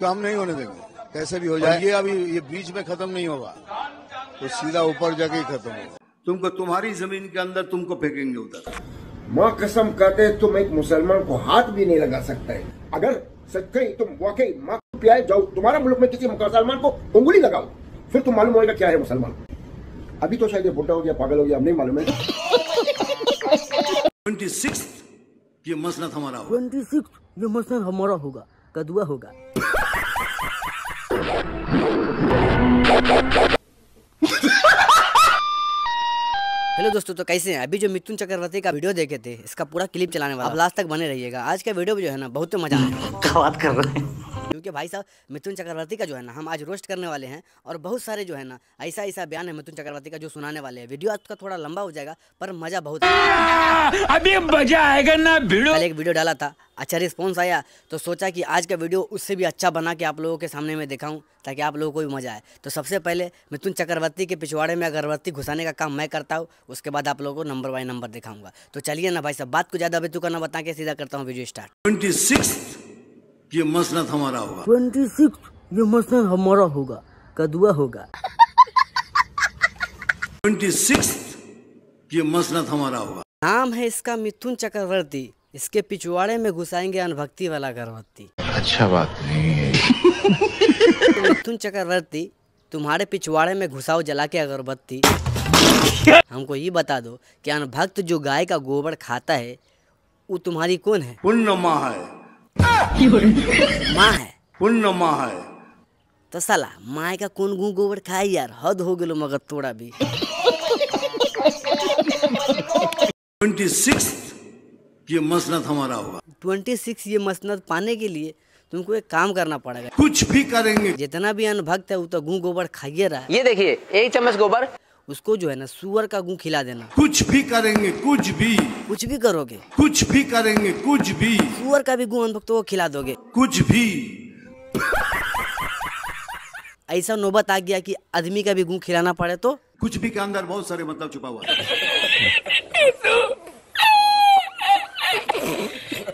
तो हम नहीं होने देंगे। कैसे भी हो जाए ये अभी ये बीच में खत्म नहीं होगा। तो सीधा ऊपर जाके ही खत्म होगा। तुमको तुम्हारी ज़मीन के अंदर तुमको फेंकेंगे उधर। माँ कसम कहते तुम एक मुसलमान को हाथ भी नहीं लगा सकता। है अगर सच्चाई तुम वाकई माँ को पियाए जाओ तुम्हारा मुल्क में किसी मुसलमान को उंगली लगाओ फिर तुम मालूम होगा क्या है मुसलमान। अभी तो शायद ये बुढ़ा हो गया पागल हो गया अब नहीं मालूम है। ट्वेंटी सिक्स ये मसनत हमारा ट्वेंटी सिक्स ये मसलन हमारा होगा। कदुआ होगा। हेलो दोस्तों तो कैसे हैं? अभी जो मिथुन चक्रवर्ती का वीडियो देखे थे इसका पूरा क्लिप चलाने वाला। अब लास्ट तक बने रहिएगा। आज का वीडियो जो है ना बहुत मज़ा आया क्या बात कर रहे हैं? क्योंकि भाई साहब मिथुन चक्रवर्ती का जो है ना हम आज रोस्ट करने वाले हैं और बहुत सारे जो है ना ऐसा ऐसा बयान है मिथुन चक्रवर्ती का जो सुनाने वाले हैं। वीडियो आपका थोड़ा लंबा हो जाएगा पर मज़ा बहुत अभी मज़ा आएगा ना कल एक वीडियो डाला था अच्छा रिस्पॉन्स आया तो सोचा कि आज का वीडियो उससे भी अच्छा बना के आप लोगों के सामने में दिखाऊँ ताकि आप लोगों को भी मज़ा आए। तो सबसे पहले मिथुन चक्रवर्ती के पिछवाड़े में अगरबत्ती घुसाने का काम मैं करता हूँ उसके बाद आप लोगों को नंबर बाई नंबर दिखाऊँगा। तो चलिए ना भाई साहब बात को ज़्यादा बेतु करना बता के सीधा करता हूँ वीडियो स्टार्ट ट्वेंटी सिक्स ये मसनत हमारा होगा। ट्वेंटी सिक्स ये मसलन हमारा होगा कदुआ होगा। ट्वेंटी सिक्स ये मसनत हमारा होगा। नाम है इसका मिथुन चक्रवर्ती। इसके पिछवाड़े में घुसाएँगे अनभक्ति वाला अगरबत्ती अच्छा बात नहीं है। मिथुन चक्रवर्ती तुम्हारे पिछवाड़े में घुसाओ जला के अगरबत्ती। हमको ये बता दो कि अनभक्त जो गाय का गोबर खाता है वो तुम्हारी कौन है? पुण्य माँ है। माँ है। पुण्य माँ है। तो साला माँ का कौन गु गोबर खाए यार? हद हो गेलो मगर तोड़ा भी। ट्वेंटी सिक्स ये मसनत हमारा होगा। ट्वेंटी सिक्स ये मसनत पाने के लिए तुमको एक काम करना पड़ेगा। कुछ भी करेंगे। जितना भी अनभक्त है वो तो गु गोबर खाइए रहा है। ये देखिए एक चम्मच गोबर उसको जो है ना सुअर का गु खिला देना। कुछ भी करेंगे कुछ भी। कुछ भी करोगे। कुछ भी करेंगे कुछ भी। सुअर का भी गु अनभक्तों को खिला दोगे। कुछ भी। ऐसा नौबत आ गया कि आदमी का भी गु खिलाना पड़े तो? कुछ भी के अंदर बहुत सारे मतलब छुपा हुआ है।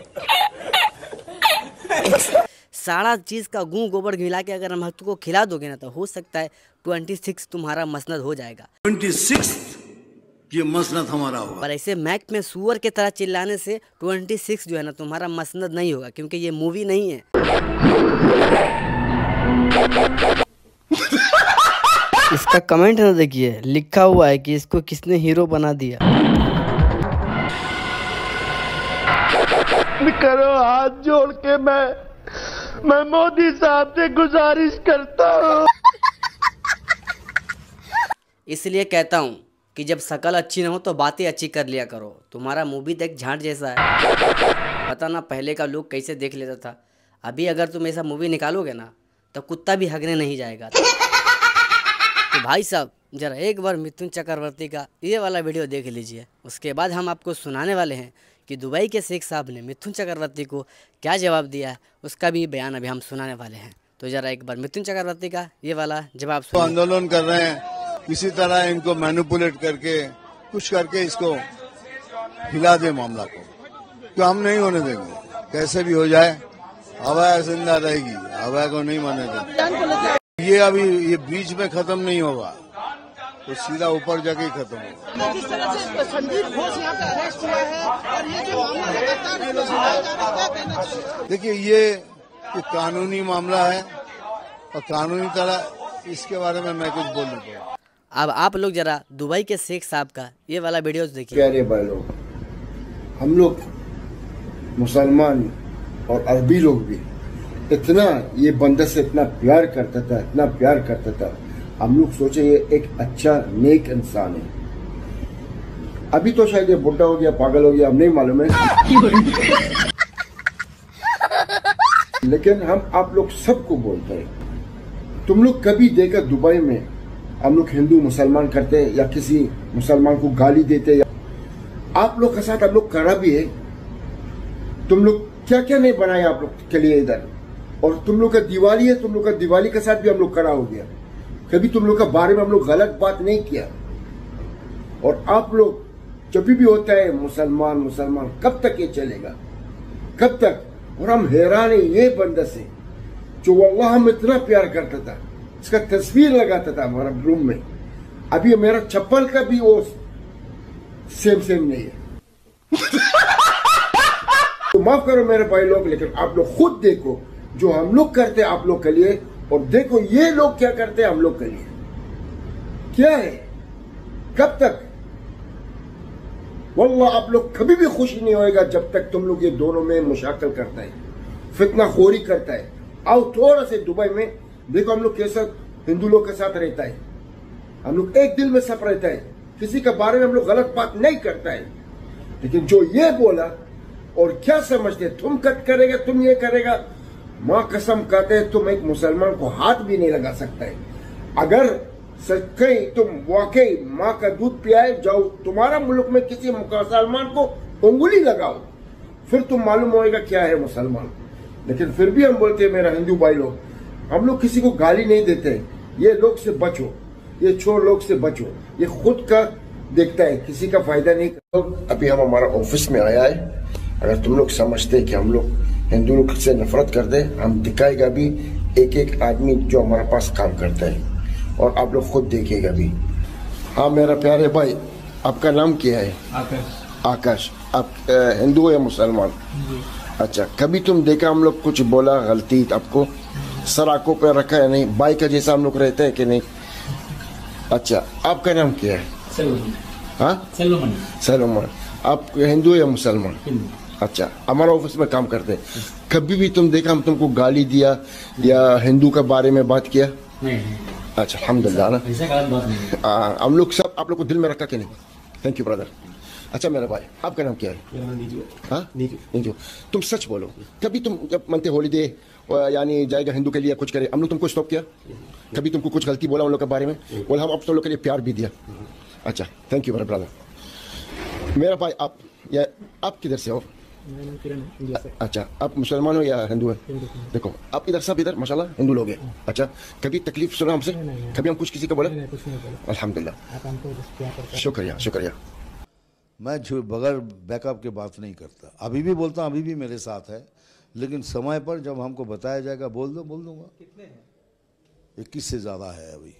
सारा चीज़ का गु गोबर मिला के अगर अनभक्त को खिला दोगे ना तो हो सकता है ट्वेंटी सिक्स तुम्हारा मसनद हो जाएगा। ट्वेंटी सिक्स ये मसनत हमारा होगा। पर ऐसे मैक में सुअर के तरह चिल्लाने से ट्वेंटी सिक्स जो है ना तुम्हारा मसनद नहीं होगा क्योंकि ये मूवी नहीं है। इसका कमेंट ना देखिए लिखा हुआ है कि इसको किसने हीरो बना दिया। करो हाथ जोड़ के मैं मैं मोदी साहब से गुजारिश करता हूँ। इसलिए कहता हूँ कि जब शकल अच्छी ना हो तो बातें अच्छी कर लिया करो। तुम्हारा मूवी देख झांट जैसा है। पता ना पहले का लोग कैसे देख लेता था। अभी अगर तुम ऐसा मूवी निकालोगे ना तो कुत्ता भी हगने नहीं जाएगा। तो भाई साहब जरा एक बार मिथुन चक्रवर्ती का ये वाला वीडियो देख लीजिए। उसके बाद हम आपको सुनाने वाले हैं कि दुबई के शेख साहब ने मिथुन चक्रवर्ती को क्या जवाब दिया है, उसका भी बयान अभी हम सुनाने वाले हैं। तो जरा एक बार मिथुन चक्रवर्ती का ये वाला जवाब तो आंदोलन कर रहे हैं। किसी तरह इनको मैनिपुलेट करके, कुछ करके इसको हिला दे मामला को। तो हम नहीं होने देंगे। कैसे भी हो जाए हवा ज़िंदा रहेगी हवा को नहीं माने देंगे। ये अभी, ये बीच में खत्म नहीं होगा। तो सीधा ऊपर जाके ही खत्म होगा जिस तरह से संदीप घोष यहाँ पे अरेस्ट हुआ है और ये जो मामला लगातार है देखिए ये ये कानूनी मामला है और कानूनी तरह इसके बारे में मैं कुछ बोल नहीं पाऊँगा। अब आप लोग जरा दुबई के शेख साहब का ये वाला वीडियो देखिए। प्यारे भाई लोग हम लोग मुसलमान और अरबी लोग भी इतना ये बंदर से इतना प्यार करता था इतना प्यार करता था। हम लोग सोचे ये एक अच्छा नेक इंसान है। अभी तो शायद ये बुढ़ा हो गया, पागल हो गया, अब नहीं मालूम है। लेकिन हम आप लोग सबको बोलते हैं, तुम लोग कभी देखा दुबई में हम लोग हिंदू मुसलमान करते हैं या किसी मुसलमान को गाली देते या आप लोग के साथ हम लोग करा भी है। तुम लोग क्या क्या नहीं बनाया आप लोग के लिए इधर? और तुम लोग का दिवाली है, तुम लोग का दिवाली के साथ भी हम लोग करा हो गया। कभी तुम लोग का बारे में हम लोग गलत बात नहीं किया। और आप लोग जब भी होता है, मुसलमान मुसलमान, कब तक ये चलेगा? कब तक? और हम हैरान है ये बंदा से, जो अल्लाह हम इतना प्यार करता था, इसका तस्वीर लगाता था हमारा रूम में। अभी मेरा चप्पल का भी वो सेम सेम नहीं है। तो माफ़ करो मेरे भाई लोग, लेकिन आप लोग खुद देखो, जो हम लोग करते आप लोग के लिए और देखो ये लोग क्या करते हैं हम लोग के लिए? क्या है? कब तक? वल्ला आप लोग कभी भी खुश नहीं होएगा जब तक तुम लोग ये दोनों में मुशाकल करता है फितना खोरी करता है। आओ थोड़ा से दुबई में, देखो हम लोग कैसा हिंदू लोग के साथ रहता है। हम लोग एक दिल में सब रहता है, किसी के बारे में हम लोग गलत बात नहीं करता है। लेकिन जो ये बोला, और क्या समझते तुम कट करेगा, तुम ये करेगा माँ कसम कहते हैं, तुम एक मुसलमान को हाथ भी नहीं लगा सकता। है अगर सच्चाई तुम वाकई माँ का दूध पियाए, जाओ तुम्हारा मुल्क में किसी मुसलमान को उंगली लगाओ, फिर तुम मालूम होएगा क्या है मुसलमान। लेकिन फिर भी हम बोलते हैं, मेरा हिंदू भाई लोग, हम लोग किसी को गाली नहीं देते, ये लोग से बचो, ये छोर लोग से बचो, ये खुद का देखता है, किसी का फ़ायदा नहीं। अभी हम हमारा ऑफ़िस में आया है, अगर तुम लोग समझते कि हम लोग हिंदू लोग से नफरत कर दे हम दिखाएगा भी एक एक आदमी जो हमारे पास काम करता है। और आप लोग खुद देखिएगा भी। हाँ मेरा प्यारे भाई आपका नाम क्या है? आकाश। आप हिंदू या मुसलमान? अच्छा कभी तुम देखा हम लोग कुछ बोला गलती आपको? सर आँखों पे रखा है नहीं? बाई का जैसा हम लोग रहते हैं कि नहीं? अच्छा आपका नाम क्या है? हाँ? सलमान। आप हिंदू या मुसलमान? अच्छा हमारा ऑफ़िस में काम करते हैं। कभी भी तुम देखा हम तुमको गाली दिया या हिंदू के बारे में बात किया? अच्छा अलहमदिल्ला ना। आ, हम लोग सब आप लोग को दिल में रखा कि नहीं? थैंक यू ब्रदर अच्छा मेरा भाई आपका नाम क्या है? हाँ। नीजू तुम सच बोलो। कभी तुम जब मनते हॉलीडे यानी जाएगा हिंदू के लिए कुछ करे हम लोग तुमको स्टॉप किया? कभी तुमको कुछ गलती बोला उन लोग के बारे में? बोला हम आप लोग के लिए प्यार भी दिया। अच्छा थैंक यू मेरा ब्रदर मेरा भाई आप या आप किधर से हो? अच्छा आप मुसलमान हो या हिंदू है देखो आप इधर सब इधर माशाल्लाह हिंदू लोग हैं अच्छा कभी तकलीफ़ सुना हमसे कभी हम कुछ किसी को बोला अल्हम्दुलिल्लाह शुक्रिया शुक्रिया मैं झूठ बगैर बैकअप के बात नहीं करता। अभी भी बोलता हूँ अभी भी मेरे साथ है। लेकिन समय पर जब हमको बताया जाएगा बोल दो बोल दूँगा। कितने हैं? इक्कीस से ज़्यादा है अभी।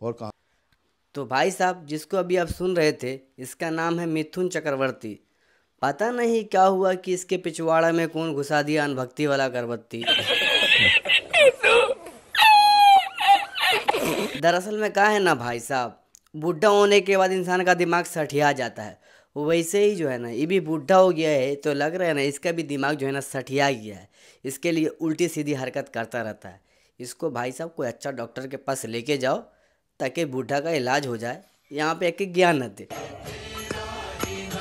और कहाँ? तो भाई साहब जिसको अभी आप सुन रहे थे इसका नाम है मिथुन चक्रवर्ती। पता नहीं क्या हुआ कि इसके पिछवाड़ा में कौन घुसा दिया अनभक्ति वाला करबत्ती दरअसल में कहा है ना भाई साहब, बूढ़ा होने के बाद इंसान का दिमाग सठिया जाता है। वैसे ही जो है ना, ये भी बूढ़ा हो गया है तो लग रहा है ना, इसका भी दिमाग जो है ना सठिया गया है। इसके लिए उल्टी सीधी हरकत करता रहता है। इसको भाई साहब कोई अच्छा डॉक्टर के पास लेके जाओ, ताकि बूढ़ा का इलाज हो जाए। यहाँ पे एक ज्ञान न दे।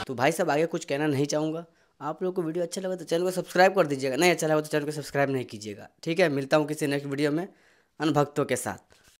तो भाई साहब आगे कुछ कहना नहीं चाहूँगा। आप लोग को वीडियो अच्छा लगा तो चैनल को सब्सक्राइब कर दीजिएगा। नहीं अच्छा लगा तो चैनल को सब्सक्राइब नहीं कीजिएगा। ठीक है, मिलता हूँ किसी नेक्स्ट वीडियो में। अनभक्तों के साथ।